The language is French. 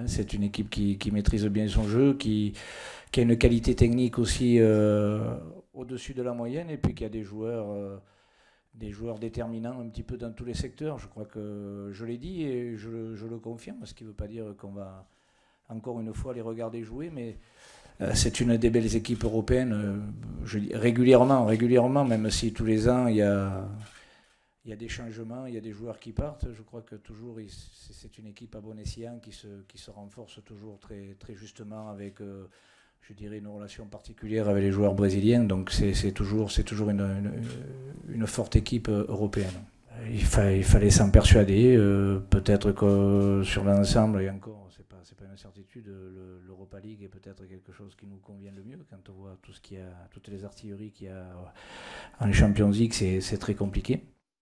Hein, c'est une équipe qui, maîtrise bien son jeu, qui, a une qualité technique aussi au-dessus de la moyenne et puis qui a des joueurs des joueurs déterminants un petit peu dans tous les secteurs. Je crois que je l'ai dit et je, le confirme, ce qui ne veut pas dire qu'on va encore une fois les regarder jouer, mais euh, c'est une des belles équipes européennes. Euh, régulièrement, régulièrement, même si tous les ans il y a, il y a des changements, il y a des joueurs qui partent. Je crois que toujours c'est une équipe à bon escient qui se, qui se renforce toujours très, très justement avec. Euh, je dirais, une relation particulière avec les joueurs brésiliens. Donc c'est toujours, toujours une, une, forte équipe euh, européenne. Il, fallait s'en persuader. Euh, peut-être que sur l'ensemble, et encore, c'est pas, pas une certitude, l'Europa League est peut-être quelque chose qui nous convient le mieux. Quand on voit tout ce qu'il a, toutes les artilleries qu'il y a en Champions League, c'est très compliqué.